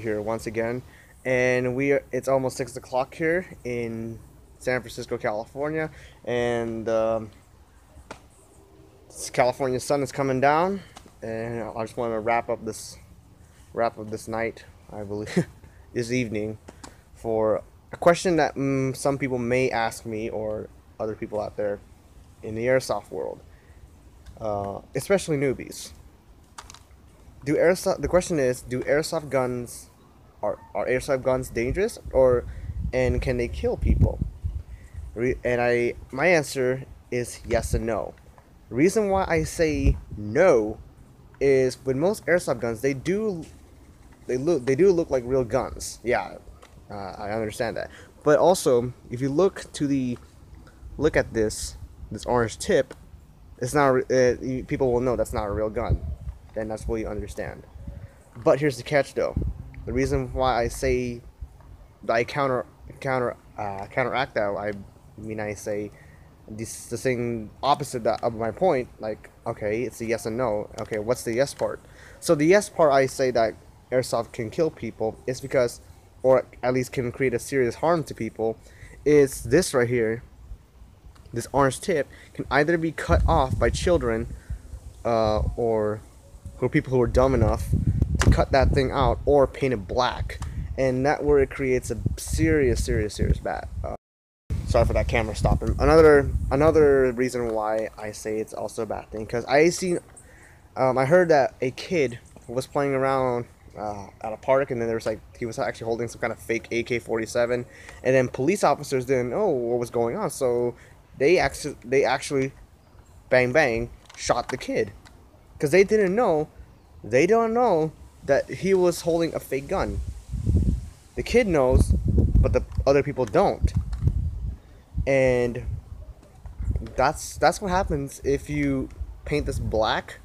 here once again, and we are, it's almost six o'clock here in San Francisco, California, and um, California sun is coming down, and I just want to wrap up this wrap up this night, I believe, this evening, for a question that mm, some people may ask me or other people out there in the airsoft world, uh, especially newbies. Do airsoft the question is do airsoft guns are, are airsoft guns dangerous or and can they kill people? Re- and i my answer is yes and no. Reason why i say no is with most airsoft guns they do they look they do look like real guns. Yeah uh, i understand that. But also if you look to the look at this this orange tip it's not uh, people will know that's not a real gun. Then that's what you understand. But here's the catch, though. The reason why I say I counter counter uh, counteract that, I mean I say this the thing opposite that of my point. Like, okay, it's a yes and no. Okay, what's the yes part? So the yes part, I say that airsoft can kill people is because, or at least can create a serious harm to people. Is this right here? This orange tip can either be cut off by children, uh, or who people who are dumb enough cut that thing out or paint it black, and that where it creates a serious, serious, serious bat. Uh, sorry for that camera stopping. Another another reason why I say it's also a bad thing because I seen, um, I heard that a kid was playing around uh, at a park, and then there was like he was actually holding some kind of fake AK-47, and then police officers didn't know what was going on, so they actually they actually, bang bang, shot the kid because they didn't know, they don't know that he was holding a fake gun. The kid knows, but the other people don't. And that's that's what happens if you paint this black.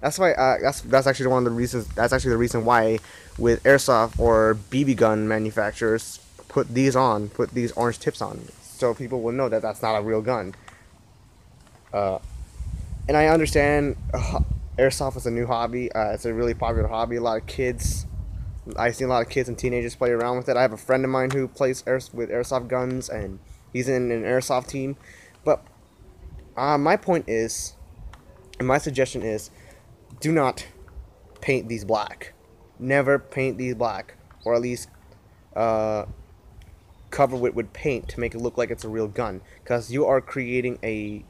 That's why uh, that's that's actually one of the reasons. That's actually the reason why with airsoft or BB gun manufacturers put these on, put these orange tips on, so people will know that that's not a real gun. Uh, and I understand uh, airsoft is a new hobby. Uh, it's a really popular hobby. A lot of kids, I've seen a lot of kids and teenagers play around with it. I have a friend of mine who plays air, with airsoft guns, and he's in an airsoft team. But uh, my point is, and my suggestion is, do not paint these black. Never paint these black, or at least uh, cover it with paint to make it look like it's a real gun, because you are creating a,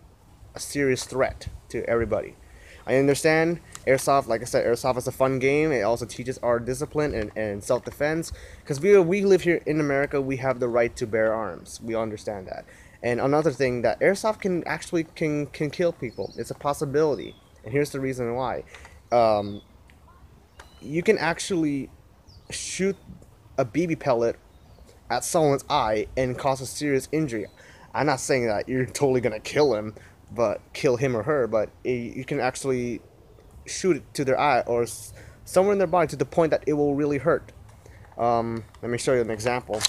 a serious threat to everybody. I understand airsoft. Like I said, airsoft is a fun game. It also teaches our discipline and, and self defense. Because we we live here in America, we have the right to bear arms. We understand that. And another thing that airsoft can actually can can kill people. It's a possibility. And here's the reason why. Um, you can actually shoot a BB pellet at someone's eye and cause a serious injury. I'm not saying that you're totally gonna kill him, but kill him or her, but it, you can actually shoot it to their eye or somewhere in their body to the point that it will really hurt. Um, let me show you an example.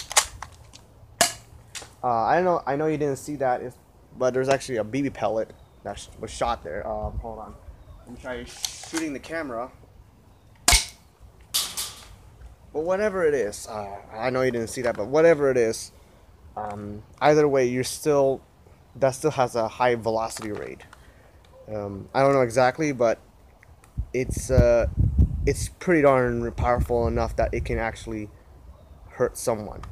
Uh, I don't know. I know you didn't see that, if, but there's actually a BB pellet that was shot there. Um, hold on. Let me try shooting the camera. But whatever it is, uh, I know you didn't see that, but whatever it is, um, either way, you're still that still has a high velocity rate. Um, I don't know exactly, but it's uh, it's pretty darn powerful enough that it can actually hurt someone.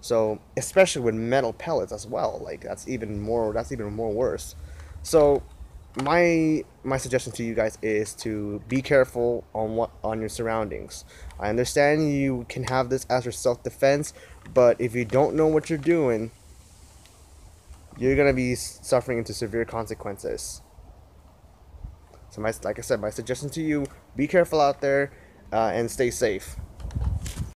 So especially with metal pellets as well, like that's even more that's even more worse. So my my suggestion to you guys is to be careful on what on your surroundings. I understand you can have this as your self defense, but if you don't know what you're doing, you're gonna be suffering into severe consequences. So my like I said, my suggestion to you: be careful out there uh, and stay safe.